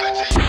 reality.